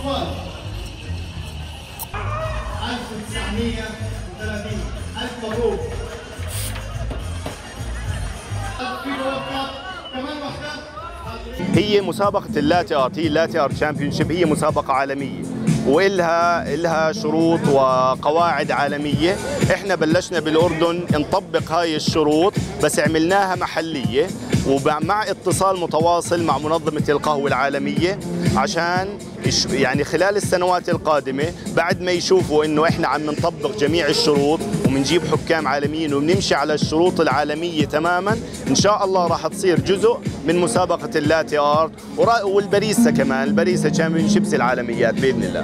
أسوان 1930 ألف مبروك. هي مسابقة ال latte art هي ال latte art championship هي مسابقة عالمية. وإلها إلها شروط وقواعد عالمية. إحنا بلشنا بالأردن نطبق هاي الشروط بس عملناها محلية. ومع اتصال متواصل مع منظمة القهوة العالمية عشان يعني خلال السنوات القادمة بعد ما يشوفوا إنه إحنا عم نطبق جميع الشروط وبنجيب حكام عالميين وبنمشي على الشروط العالمية تماما إن شاء الله راح تصير جزء من مسابقة ال latte art والباريسا كمان ال barista championships العالميات بإذن الله.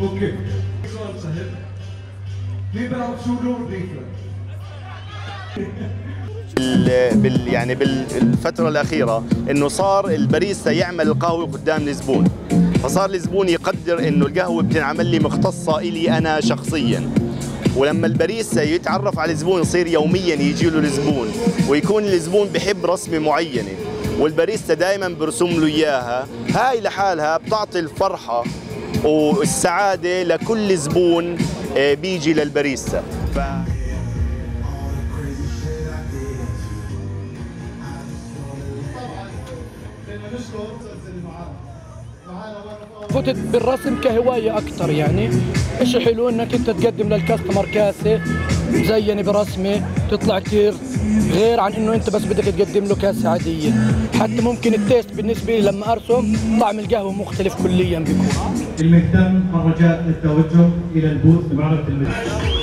okay. سؤال سهل بال يعني بالفترة الأخيرة إنه صار الباريستا يعمل القهوة قدام الزبون فصار الزبون يقدر إنه القهوة بتنعمل لي مختصة إلي أنا شخصيا. ولما الباريستا يتعرف على الزبون يصير يوميا يجي له الزبون ويكون الزبون بحب رسمة معينة. والباريستا دائما برسم له إياها. هاي لحالها بتعطي الفرحة والسعادة لكل زبون بيجي للباريستا فتت بالرسم كهواية أكتر يعني. إشي حلو إنك أنت تقدم للكاستمر كاسة مزينة برسمة تطلع كتير غير عن إنه أنت بس بدك تقدم له كاسة عادية. حتى ممكن التيست بالنسبة لي لما أرسم طعم القهوة مختلف كليا بيكون. المهتم مرة للتوجه إلى البوث لمعرفة المهتم.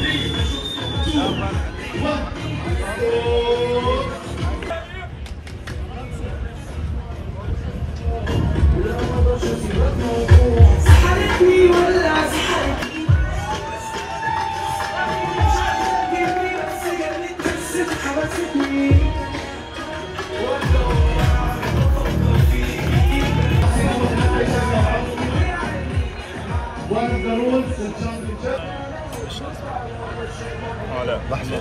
Championship? لا لحظة